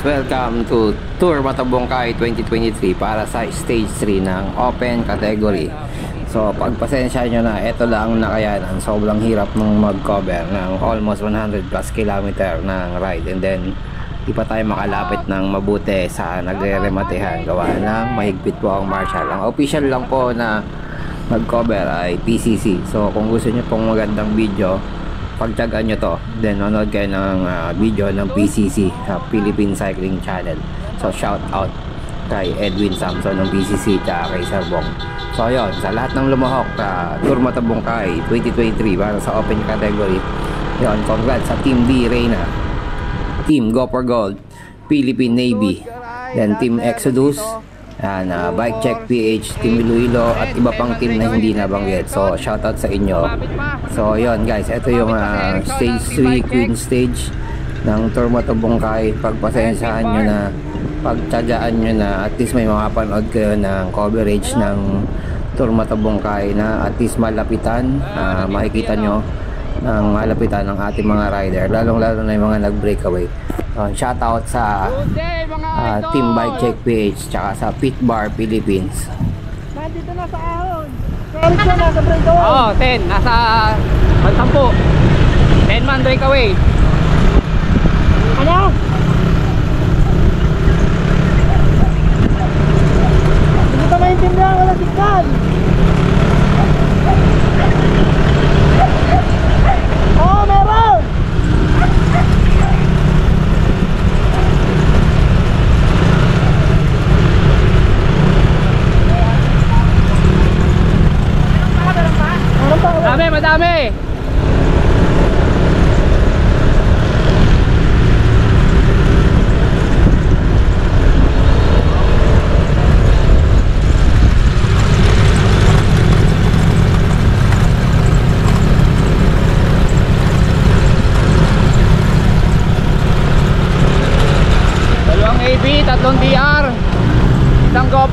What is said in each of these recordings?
Welcome to Tour Matabongkay 2023 para sa stage 3 ng open category. So pagpasensya nyo na, ito lang nakayanan. Sobrang hirap nung mag-cover ng almost 100 plus kilometer ng ride. And then, di pa tayo makalapit ng mabuti sa nagre-rematehan. Gawa ng mahigpit po ang marshal. Ang official lang po na mag-cover ay PCC. So kung gusto nyo pong magandang video, pagtyagaan nyo to. Then manood kayo ng uh, video ng PCC uh, Philippine Cycling Channel. So shout out kay Edwin Samson ng PCC at kay Sir Bong. So yun sa lahat ng lumahok uh, Tour Matabongkay 2023 para sa open category. Yun congrats sa Team D Reyna. Team Go Gold Philippine Navy. Then Team Exodus Yan, uh, Bike Check PH, Team Iloilo at iba pang team na hindi nabanggit. So, shoutout sa inyo. So, yon guys, ito yung uh, stage 3 Queen stage ng Tour Matubongkay. Pagpasensyahan nyo na, pagtsagaan nyo na at least may makapanood kayo ng coverage ng Tour Matubongkay na at least malapitan. Uh, makikita nyo ng malapitan ng ating mga rider. Lalong-lalo na yung mga nag-breakaway. Uh, shoutout sa uh, Team Bike Check PH tsaka sa Pit Bar Philippines. Nandito na sa ahon. Pero siya nasa breakaway. Oo, oh, 10. Nasa 10. 10 man breakaway. Ano?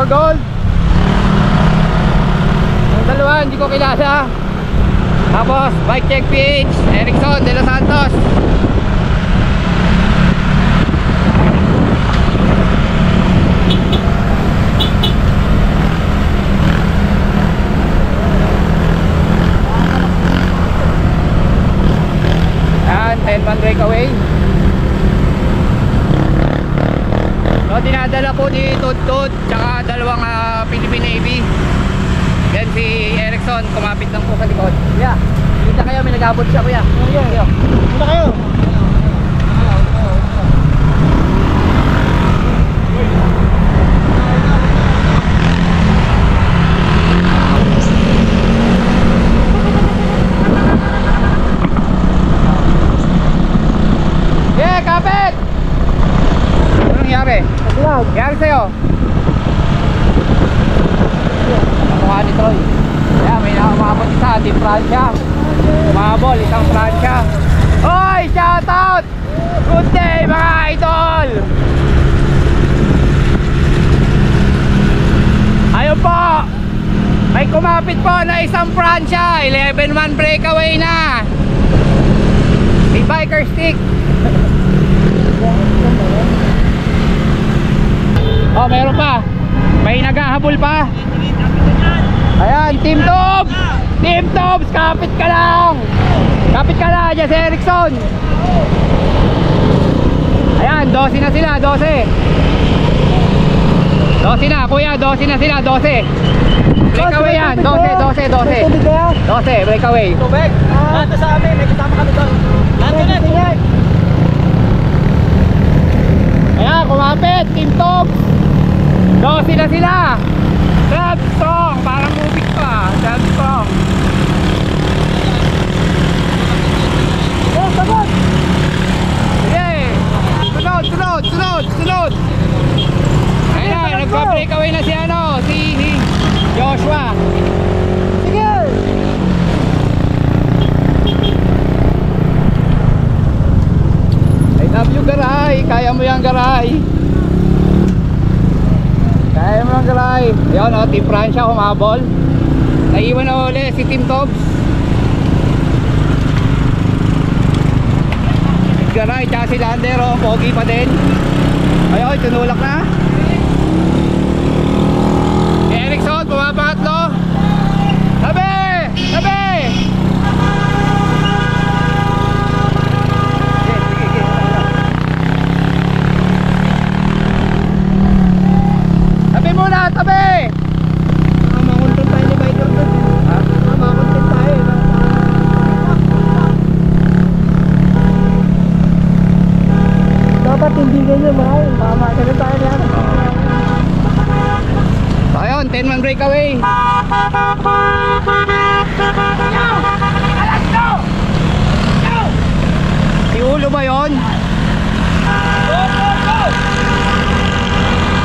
For gold. Yung dalawa, hindi ko kilala. Tapos, bike check PH, Erickson de los Santos. Yan, 10 man breakaway. So, dinadala po ni Tudtud, tsaka dalawang uh, Philippine Navy. Then si Erickson, kumapit lang po sa likod. Kuya, kita kayo, may nag-abot siya kuya. Kuya, Muna kayo. Yeah, kapit! Ano nangyari? Naglag. Nangyari sa'yo? Mukha ni Troy. Kaya may nakamabot isa, di Francia. Umabol, isang Francia. Oy, shoutout! Good day mga idol! Ayun po! May kumapit po na isang Francia. 11 man breakaway na. May biker stick. Oh, meron pa. May naghahabol pa. Ayan, Team Tobs! Team Tobs, kapit ka lang! Kapit ka lang, si Erickson! Ayan, 12 na sila, 12. 12 na, kuya, 12 na sila, 12. Breakaway yan, 12, 12, 12. Tubig kaya? 12, breakaway. Tubig? Ah. Nandito sa amin, may kasama kami doon. Nandito na, tingnan. Ayan, kumapit, Team Tobs. 12 na sila. Drive strong, parang moving pa. Drive strong. Oh, sagot! Sige! Sunod, sunod, sunod, sunod! Ayan na, nagpa-breakaway na si ano, si Joshua. Ayun oh, Team Francia humabol. Naiwan na uli si Team Tobs. Garay, tsaka si Lander oh, pogi pa din. Ayun, tunulak na. Erickson, pumapakatlo. tindigan niya mahal. Mama, ganun tayo. So ah. ayun, 10 man breakaway. Yo! Alas! Si ulo ba yun? Go!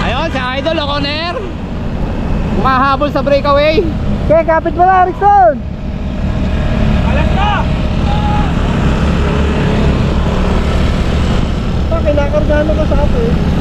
Ayun, si Idol, O'Connor. Kumahabol sa breakaway. Okay, kapit mo lang, Rickson! akin, nakargano ka sa akin.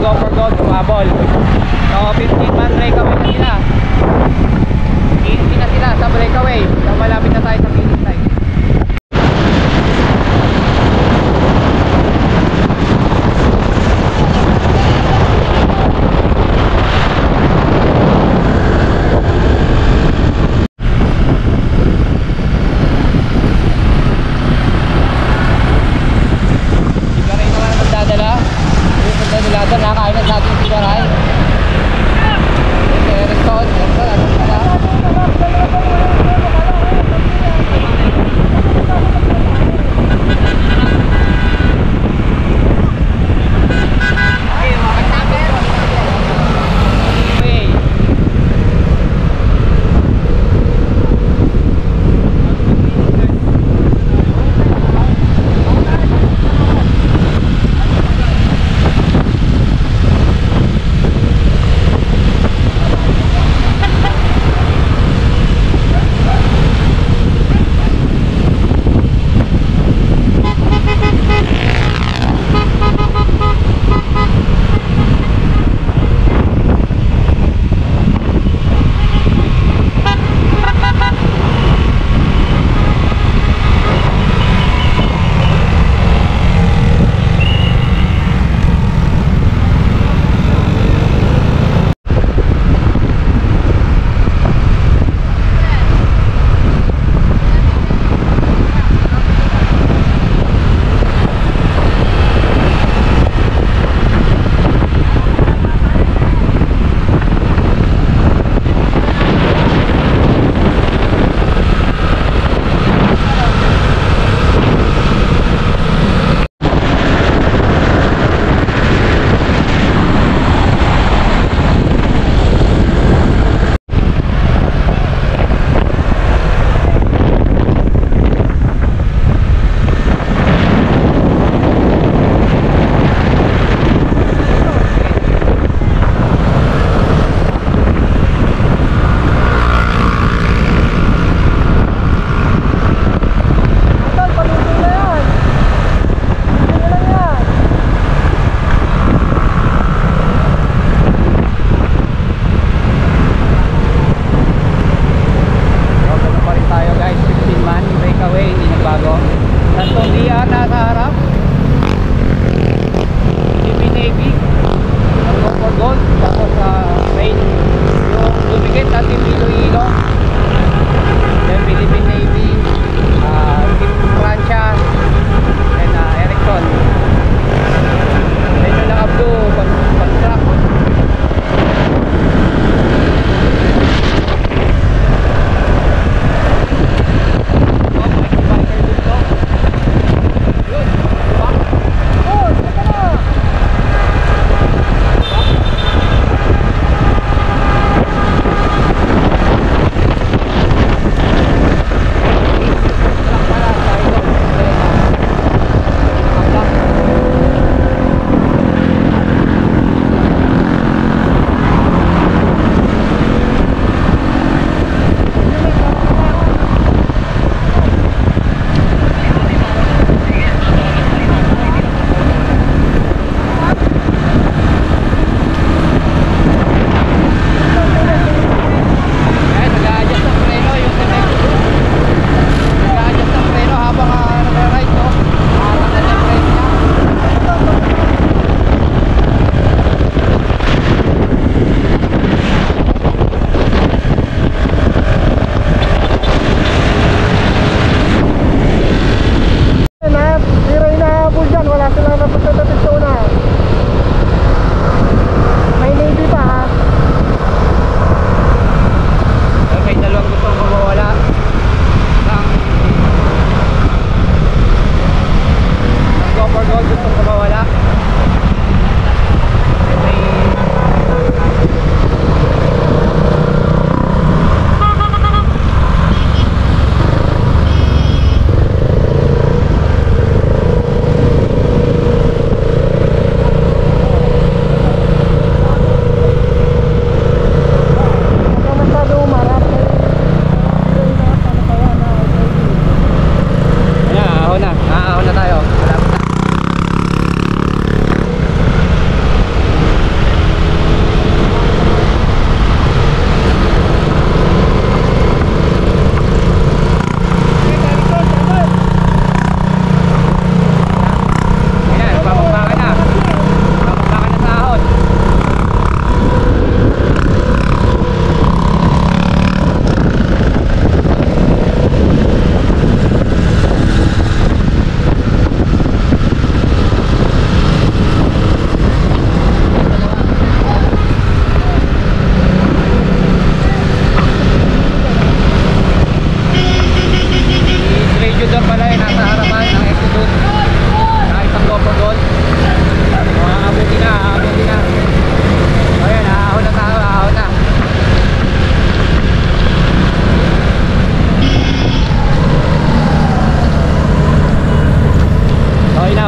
go for gold humabol so 15 man breakaway na sila. 15 na sila sa breakaway. So malapit na tayo sa finish line.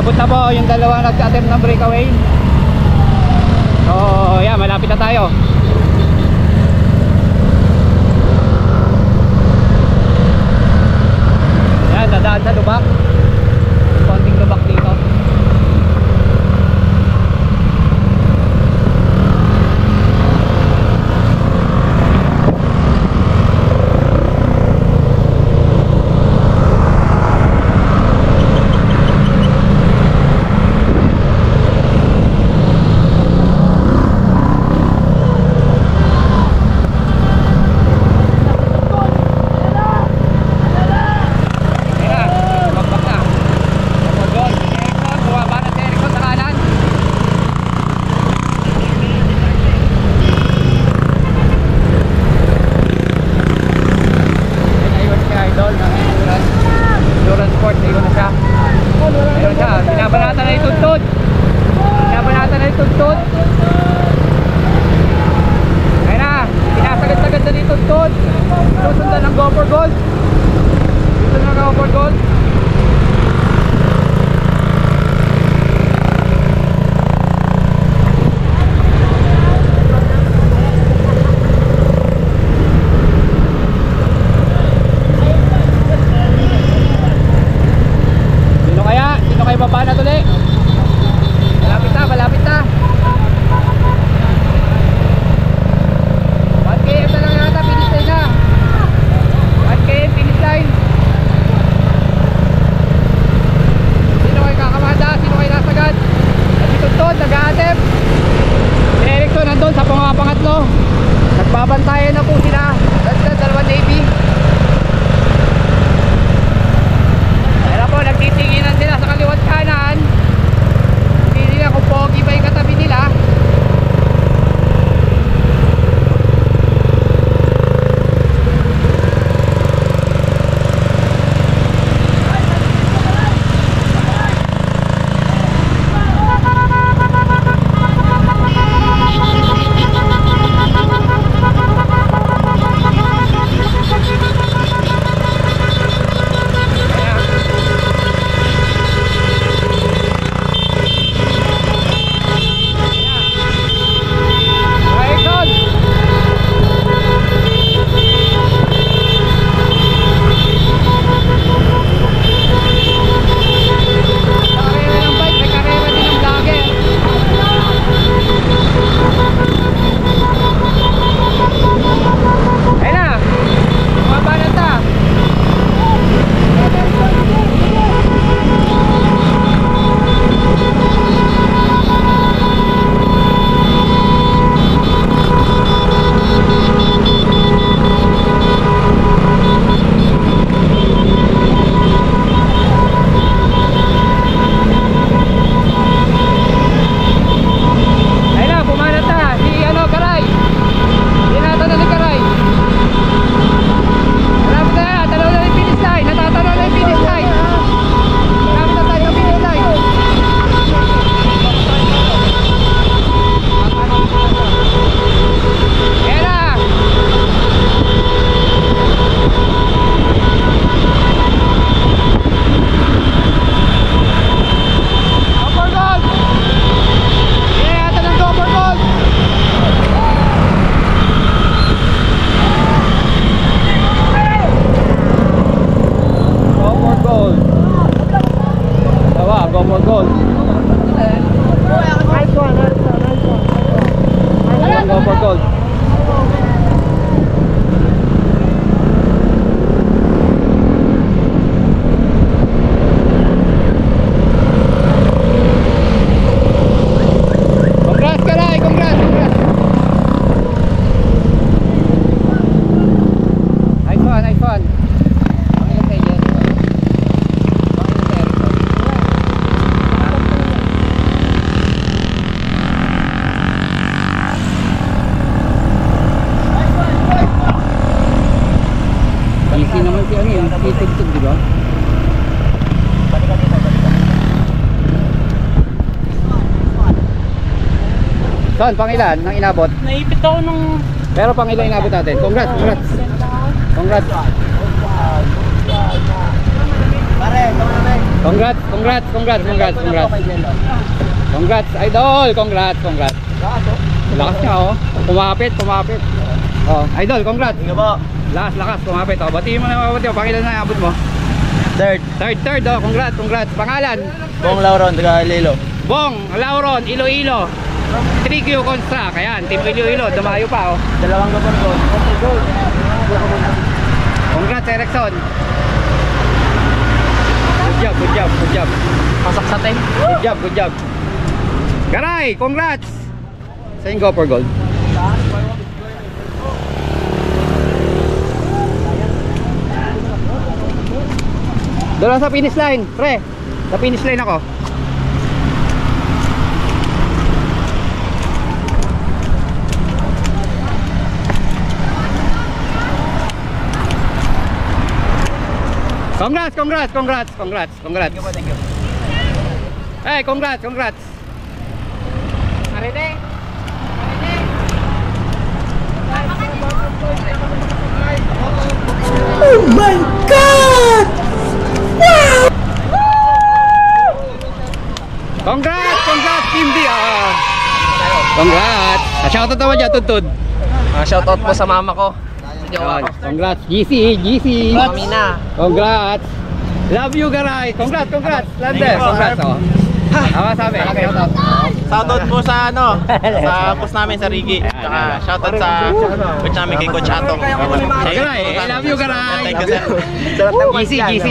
abot na po yung dalawa nag-attempt na breakaway. So yeah malapit na tayo. Yan dadaan sa lubak. Doon, pang ilan inabot? Naipit ako ng... Pero pang ilan inabot natin? Congrats, congrats. Congrats. Pare, congrats, congrats, congrats, congrats, congrats. Congrats, idol, congrats, congrats. Lakas niya, oh. Kumapit, kumapit. Oh, idol, congrats. Inga po. Lakas, lakas, kumapit. Oh, batiin mo na mabuti. Oh, pakilan na abot mo. Third. Third, third. Oh, congrats, congrats. Pangalan? Bong Lauron, taga Lilo. Bong Lauron, Iloilo. 3Q Construct. Ayan, Team Iloilo. Dumayo pa, oh. Dalawang gaban ko. Congrats, Erickson. Good job, good job, good job. Pasok sa tank. Good job, good job. Garay, congrats! Sa go for gold. Doon sa finish line, pre. Sa finish line ako. Congrats, congrats, congrats, congrats, congrats. Thank you. Hey, congrats, congrats. Arete. Oh my God! Congrats, congrats, Team D. Ah. Congrats. Shoutout naman dyan, Tuntun. Uh, shoutout po sa mama ko. Yan. Congrats, GC, GC. Mamina. Congrats. Love you, Garay. Congrats, congrats. Lander, congrats. Oh. Ang masabi. Shoutout. Po sa ano, sa post namin sa Rigi. Tsaka shoutout sa coach namin kay Coach Atong. Garay, I love you, Garay. Thank you sir. GC, GC.